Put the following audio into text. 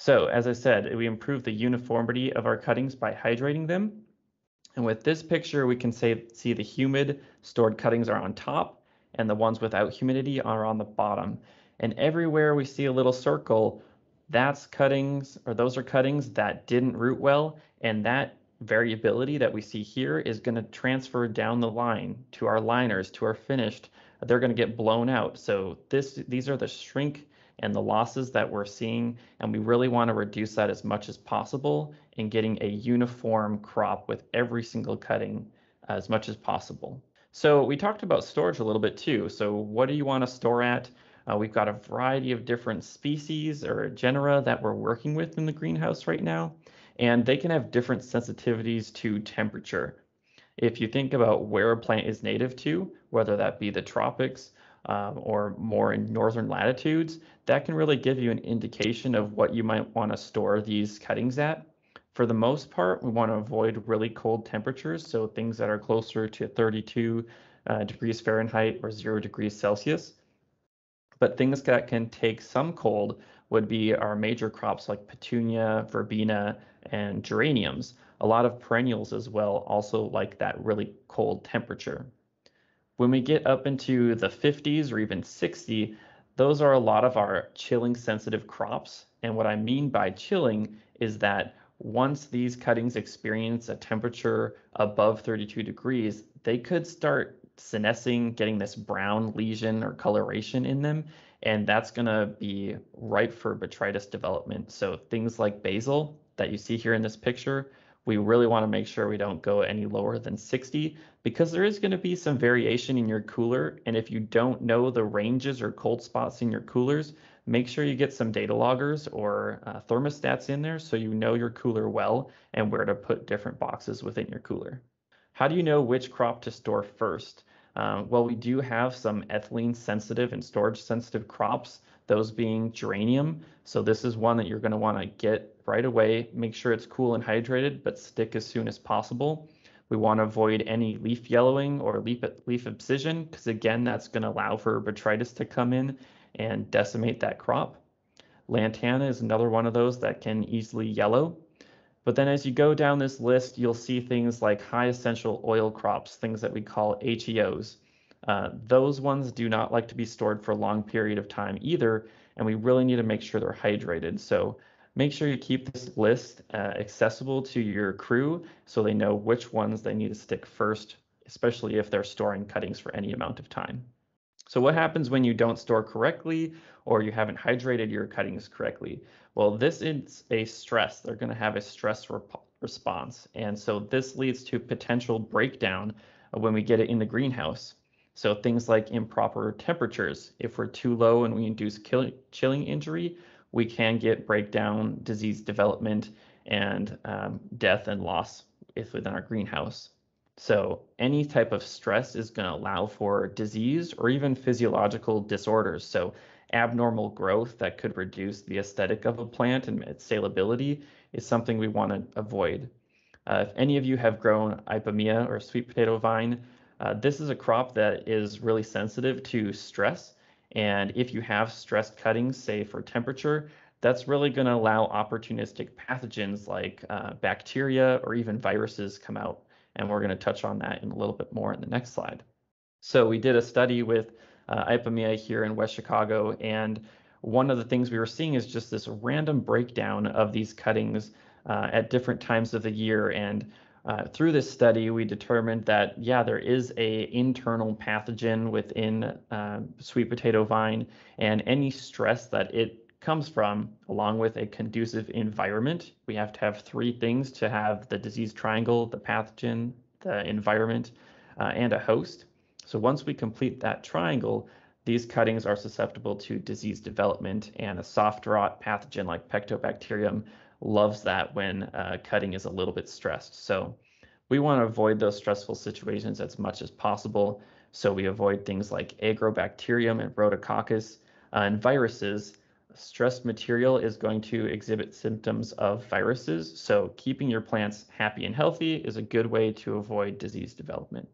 So as I said, we improve the uniformity of our cuttings by hydrating them. And with this picture, we can say, see the humid stored cuttings are on top and the ones without humidity are on the bottom. And everywhere we see a little circle, that's cuttings, or those are cuttings that didn't root well. And that variability that we see here is going to transfer down the line to our liners, to our finished. They're going to get blown out. So this, these are the shrink and the losses that we're seeing. And we really want to reduce that as much as possible in getting a uniform crop with every single cutting as much as possible. So we talked about storage a little bit too. So what do you want to store at? Uh, we've got a variety of different species or genera that we're working with in the greenhouse right now, and they can have different sensitivities to temperature. If you think about where a plant is native to, whether that be the tropics um, or more in northern latitudes, that can really give you an indication of what you might want to store these cuttings at. For the most part, we want to avoid really cold temperatures, so things that are closer to 32 uh, degrees Fahrenheit or 0 degrees Celsius. But things that can take some cold would be our major crops like petunia, verbena, and geraniums. A lot of perennials as well also like that really cold temperature. When we get up into the 50s or even 60, those are a lot of our chilling sensitive crops. And what I mean by chilling is that once these cuttings experience a temperature above 32 degrees, they could start senescing, getting this brown lesion or coloration in them. And that's going to be ripe for botrytis development. So things like basil that you see here in this picture, we really want to make sure we don't go any lower than 60 because there is going to be some variation in your cooler. And if you don't know the ranges or cold spots in your coolers, make sure you get some data loggers or uh, thermostats in there so you know your cooler well and where to put different boxes within your cooler. How do you know which crop to store first? Uh, well, we do have some ethylene sensitive and storage sensitive crops, those being geranium. So this is one that you're going to want to get right away. Make sure it's cool and hydrated, but stick as soon as possible. We want to avoid any leaf yellowing or leaf, leaf abscission because again, that's going to allow for botrytis to come in and decimate that crop. Lantana is another one of those that can easily yellow. But then as you go down this list, you'll see things like high essential oil crops, things that we call HEOs. Uh, those ones do not like to be stored for a long period of time either, and we really need to make sure they're hydrated. So make sure you keep this list uh, accessible to your crew so they know which ones they need to stick first, especially if they're storing cuttings for any amount of time. So what happens when you don't store correctly or you haven't hydrated your cuttings correctly? Well, this is a stress. They're going to have a stress rep response. And so this leads to potential breakdown when we get it in the greenhouse. So things like improper temperatures. If we're too low and we induce chilling injury, we can get breakdown, disease development, and um, death and loss if within our greenhouse. So any type of stress is going to allow for disease or even physiological disorders. So abnormal growth that could reduce the aesthetic of a plant and its salability is something we want to avoid. Uh, if any of you have grown ipomoea or sweet potato vine, uh, this is a crop that is really sensitive to stress. And if you have stressed cuttings, say for temperature, that's really going to allow opportunistic pathogens like uh, bacteria or even viruses come out. And we're going to touch on that in a little bit more in the next slide. So we did a study with uh, here in West Chicago, and one of the things we were seeing is just this random breakdown of these cuttings uh, at different times of the year. And uh, through this study, we determined that, yeah, there is a internal pathogen within uh, sweet potato vine, and any stress that it comes from, along with a conducive environment. We have to have three things to have the disease triangle, the pathogen, the environment, uh, and a host. So once we complete that triangle, these cuttings are susceptible to disease development, and a soft rot pathogen like Pectobacterium loves that when uh, cutting is a little bit stressed. So we want to avoid those stressful situations as much as possible. So we avoid things like agrobacterium and rhodococcus uh, and viruses. Stressed material is going to exhibit symptoms of viruses. So keeping your plants happy and healthy is a good way to avoid disease development.